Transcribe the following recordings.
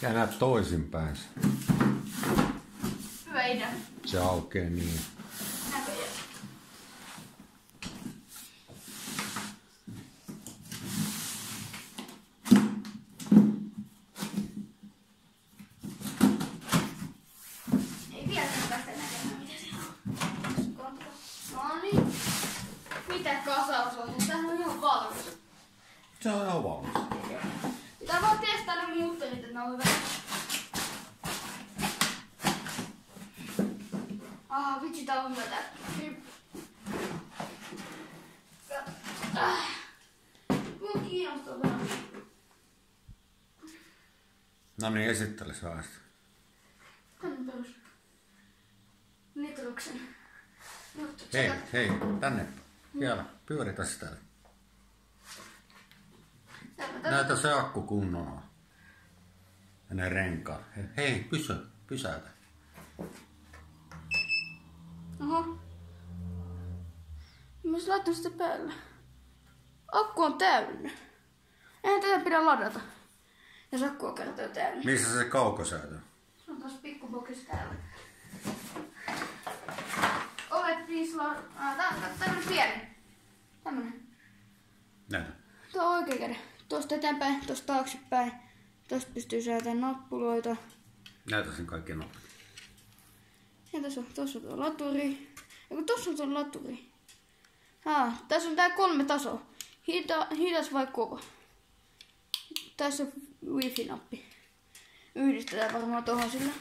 Käännä toisinpäin. Hyvä idea. Se aukeaa niin. Mitä kasaus on? Tämähän on ihan valmis. Se on ihan valmis. Pitää vaan testailla muuttelit, että ne on hyvät. Ah, vitsi, tää on hyvä tää. Mua kiinnostaa vähän. No niin, esittele se. Nitruksen. Nitruksen. Hei, hei, tänne. Vielä, pyöritä sitä. Näytä se akku kunnolla. Ja ne renkaat. Hei, pysy, pysäytä. Oho. Mä ois laittanut sitä päälle. Akku on täynnä. Eihän tätä pidä ladata. Jos akku on kertaa täynnä. Missä se kaukosäätö? Se on taas pikkubokis täällä. Ovet piisla... Ah, tää on tämmönen pieni. Tämmönen. Näytä. Tuo on oikea käden. Tuosta eteenpäin, tuosta taaksepäin. Tuosta pystyy säätämään nappuloita. Näytä sen kaikki nopea. Ja tässä on, tuossa on tuo laturi. Ja kun tuossa on tuo laturi. Haa, tässä on tää kolme tasoa. Hita, hidas vai kova. Tässä on wifi-nappi. Yhdistetään varmaan tohon sillä.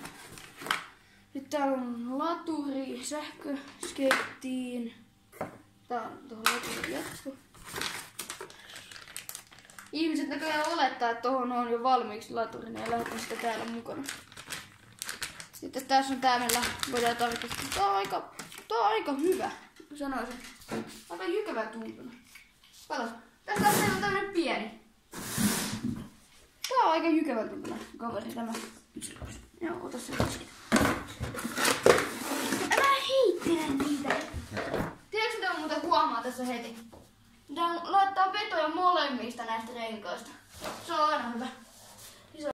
Sitten täällä on laturi sähköskettiin. Tää on tuohon laturi jatko. Ihmiset näköjään olettaa, että tuohon on jo valmiiksi laturi, niin lähetä sitä täällä mukana. Sitten tässä on tää, millä voidaan tarkistaa. Tää on aika, tää on aika hyvä, sanoisin. Aika jykevä tuntunut. Kato, tässä on tämmönen pieni. Tää on aika jykevä tuntunut kaveri tämä. Joo, ota se siitä. Älä heittele niitä. Tiedätkö mitä muuten huomaa tässä heti? Tää laittaa vetoja molemmista näistä renkaista. Se on aina hyvä.